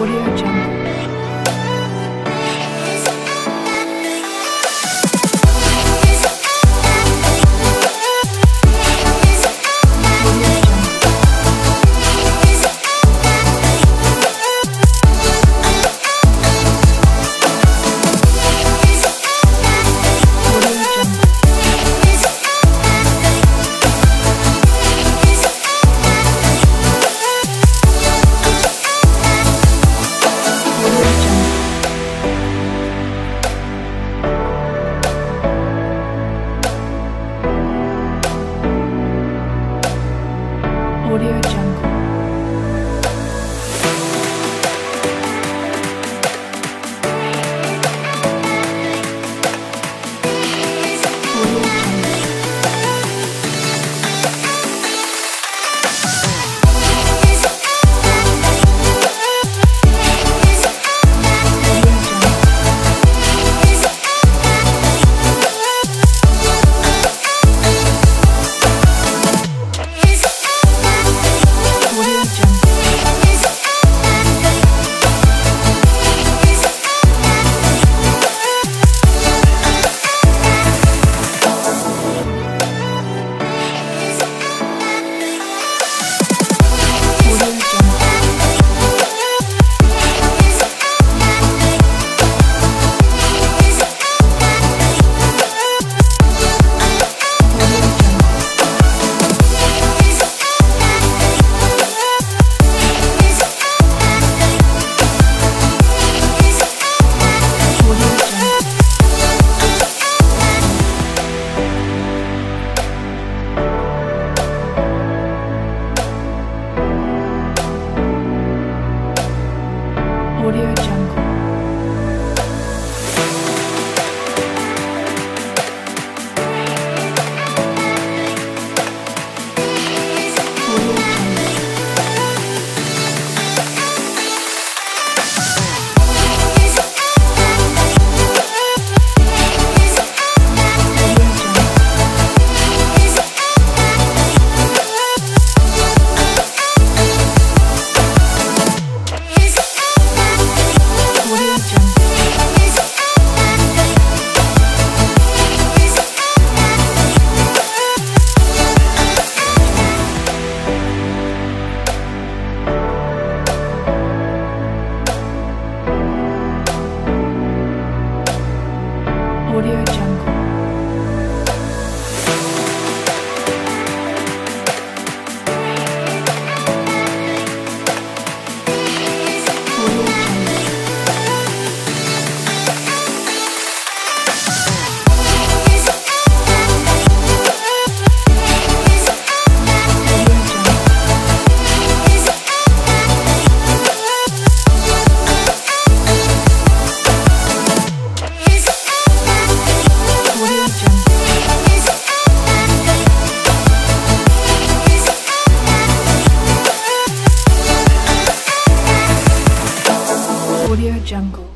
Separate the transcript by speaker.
Speaker 1: 我也有这。Audio Audio Jungle. Audio jungle.